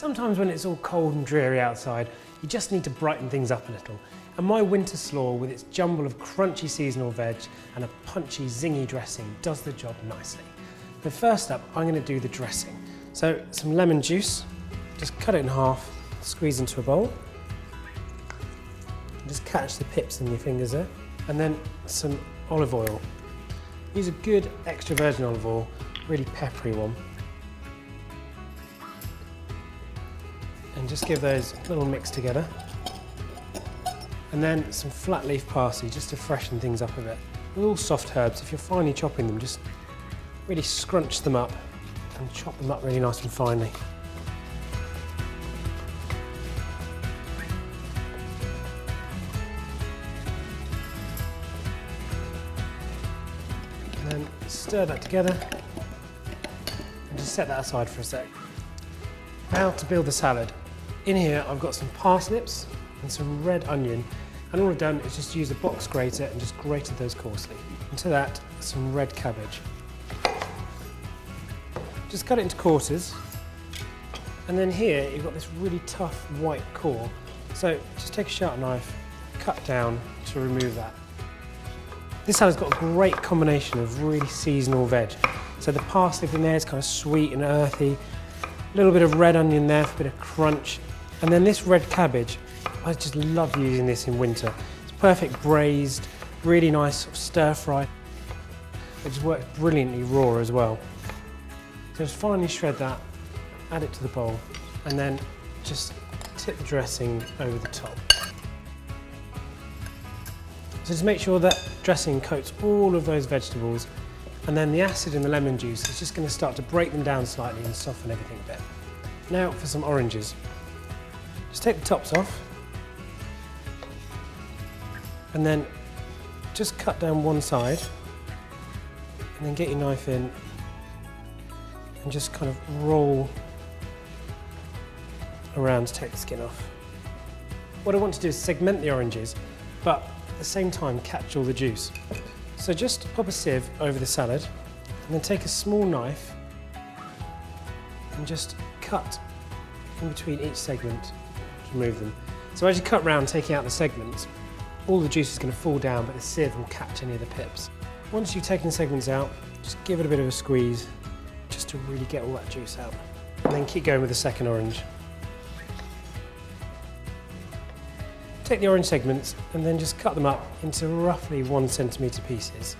Sometimes when it's all cold and dreary outside, you just need to brighten things up a little. And my winter slaw with its jumble of crunchy seasonal veg and a punchy, zingy dressing does the job nicely. But first up, I'm going to do the dressing. So some lemon juice, just cut it in half, squeeze into a bowl. Just catch the pips in your fingers there. And then some olive oil. Use a good extra virgin olive oil, really peppery one. And just give those a little mix together. And then some flat leaf parsley just to freshen things up a bit. They're all soft herbs. If you're finely chopping them, just really scrunch them up and chop them up really nice and finely. And then stir that together and just set that aside for a sec. Now to build the salad. In here I've got some parsnips and some red onion and all I've done is just use a box grater and just grated those coarsely. Into that some red cabbage. Just cut it into quarters and then here you've got this really tough white core. So just take a sharp knife, cut down to remove that. This salad's got a great combination of really seasonal veg. So the parsley in there is kind of sweet and earthy, a little bit of red onion there for a bit of crunch, and then this red cabbage, I just love using this in winter. It's perfect braised, really nice sort of stir fry. It just works brilliantly raw as well. So just finely shred that, add it to the bowl, and then just tip the dressing over the top. So just make sure that dressing coats all of those vegetables and then the acid in the lemon juice is just going to start to break them down slightly and soften everything a bit. Now for some oranges. Just take the tops off and then just cut down one side and then get your knife in and just kind of roll around to take the skin off. What I want to do is segment the oranges but at the same time catch all the juice. So just pop a sieve over the salad and then take a small knife and just cut in between each segment remove them. So as you cut round, taking out the segments, all the juice is going to fall down, but the sieve will catch any of the pips. Once you've taken the segments out, just give it a bit of a squeeze, just to really get all that juice out. And then keep going with the second orange. Take the orange segments and then just cut them up into roughly one centimetre pieces.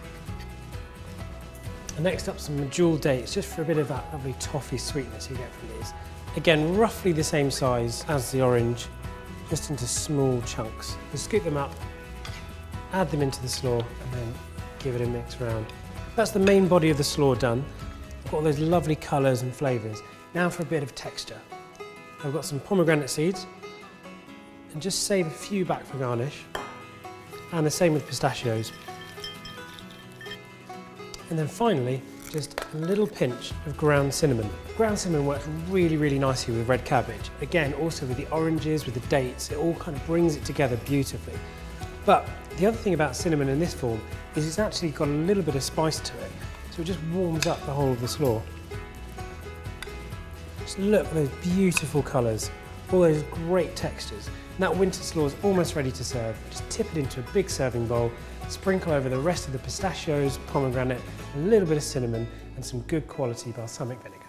And next up some medjool dates, just for a bit of that lovely toffee sweetness you get from these. Again, roughly the same size as the orange, just into small chunks. Just scoop them up, add them into the slaw and then give it a mix around. That's the main body of the slaw done. Got all those lovely colours and flavours. Now for a bit of texture. I've got some pomegranate seeds, and just save a few back for garnish. And the same with pistachios. And then finally, just a little pinch of ground cinnamon. Ground cinnamon works really, really nicely with red cabbage. Again, also with the oranges, with the dates, it all kind of brings it together beautifully. But the other thing about cinnamon in this form is it's actually got a little bit of spice to it, so it just warms up the whole of the slaw. Just look at those beautiful colours, all those great textures. That winter slaw is almost ready to serve. Just tip it into a big serving bowl, sprinkle over the rest of the pistachios, pomegranate, a little bit of cinnamon and some good quality balsamic vinegar.